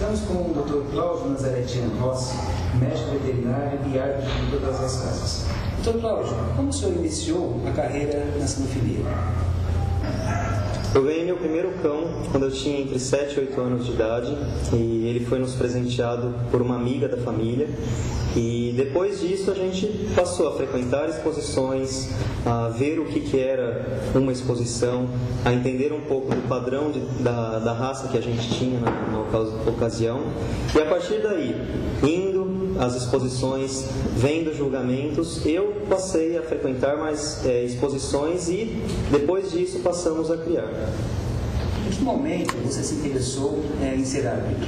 Estamos com o Dr. Cláudio Nazaretino Rossi, médico veterinário e árbitro de todas as casas. Dr. Cláudio, como o senhor iniciou a carreira na sinofilia? Eu ganhei meu primeiro cão quando eu tinha entre 7 e 8 anos de idade e ele foi nos presenteado por uma amiga da família. E depois disso a gente passou a frequentar exposições, a ver o que, que era uma exposição, a entender um pouco do padrão de, da, da raça que a gente tinha na, na ocasião. E a partir daí, indo às exposições, vendo julgamentos, eu passei a frequentar mais é, exposições e depois disso passamos a criar. Em que momento você se interessou é, em ser árbitro?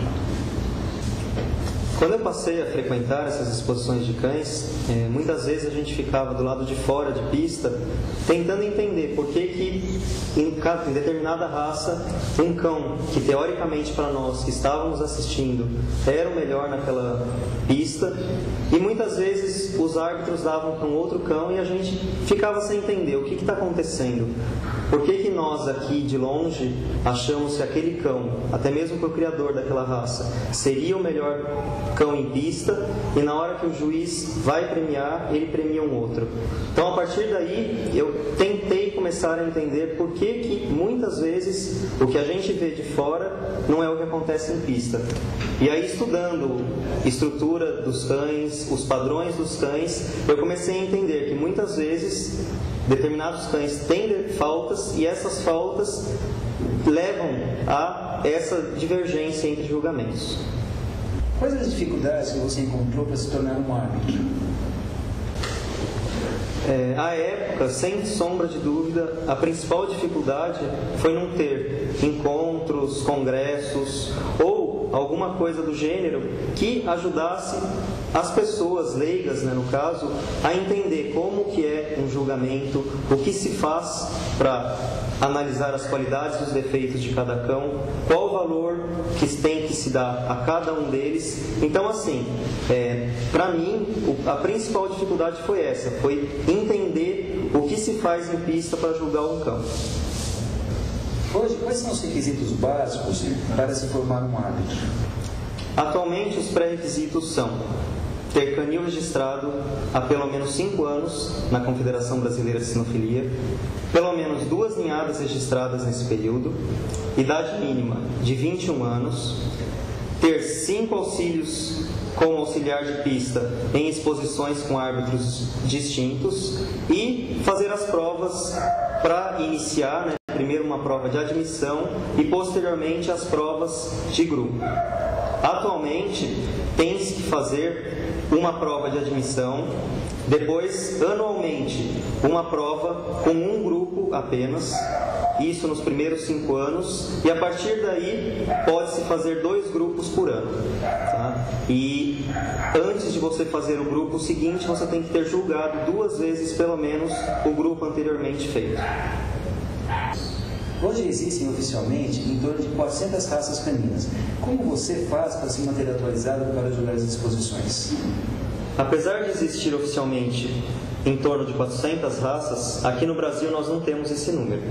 Quando eu passei a frequentar essas exposições de cães, é, muitas vezes a gente ficava do lado de fora de pista tentando entender por que, que em, em determinada raça um cão que teoricamente para nós que estávamos assistindo era o melhor naquela pista e muitas vezes os árbitros davam para um outro cão e a gente ficava sem entender o que está acontecendo. Por que, nós aqui de longe achamos que aquele cão, até mesmo para o criador daquela raça, seria o melhor cão em pista e na hora que o juiz vai premiar, ele premia um outro. Então a partir daí eu tentei começar a entender por que, que muitas vezes o que a gente vê de fora não é o que acontece em pista. E aí estudando estrutura dos cães, os padrões dos cães, eu comecei a entender que muitas vezes determinados cães têm faltas e essas faltas levam a essa divergência entre julgamentos. Quais as dificuldades que você encontrou para se tornar um árbitro? É, à época, sem sombra de dúvida, a principal dificuldade foi não ter encontros, congressos ou alguma coisa do gênero que ajudasse as pessoas leigas, né, no caso, a entender como que é um julgamento, o que se faz para analisar as qualidades e os defeitos de cada cão, qual o valor que tem que se dar a cada um deles. Então, assim, é, para mim, a principal dificuldade foi essa, foi entender o que se faz em pista para julgar um cão. Hoje, quais são os requisitos básicos para se formar um árbitro? Atualmente, os pré-requisitos são ter canil registrado há pelo menos 5 anos na Confederação Brasileira de Sinofilia, pelo menos duas ninhadas registradas nesse período, idade mínima de 21 anos, ter cinco auxílios como auxiliar de pista em exposições com árbitros distintos e fazer as provas para iniciar, né, primeiro uma prova de admissão e posteriormente as provas de grupo. Atualmente tem-se que fazer uma prova de admissão, depois, anualmente, uma prova com um grupo apenas, isso nos primeiros cinco anos, e a partir daí pode-se fazer dois grupos por ano. Tá? E antes de você fazer o grupo seguinte, você tem que ter julgado duas vezes pelo menos o grupo anteriormente feito. Hoje existem oficialmente em torno de 400 raças caninas. Como você faz para se manter atualizado para as exposições? Apesar de existir oficialmente em torno de 400 raças, aqui no Brasil nós não temos esse número.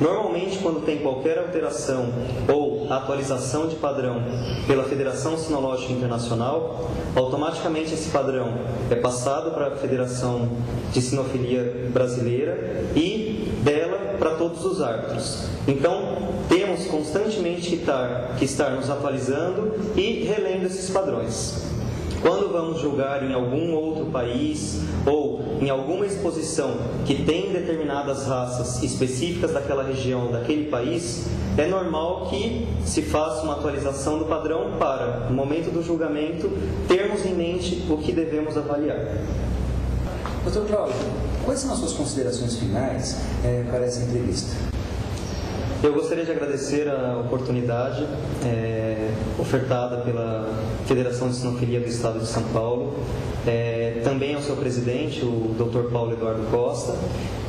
Normalmente, quando tem qualquer alteração ou atualização de padrão pela Federação Sinológica Internacional, automaticamente esse padrão é passado para a Federação de Sinofilia Brasileira e dela para todos os árbitros. Então, temos constantemente que estar, que estar nos atualizando e relendo esses padrões. Quando vamos julgar em algum outro país ou em alguma exposição que tem determinadas raças específicas daquela região, daquele país, é normal que se faça uma atualização do padrão para, no momento do julgamento, termos em mente o que devemos avaliar. Doutor Cláudio, quais são as suas considerações finais é, para essa entrevista? Eu gostaria de agradecer a oportunidade é, ofertada pela Federação de Sinofilia do Estado de São Paulo, é, também ao seu presidente, o Dr. Paulo Eduardo Costa,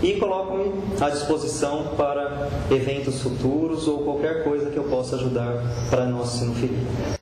e coloco-me à disposição para eventos futuros ou qualquer coisa que eu possa ajudar para a nossa sinofilia.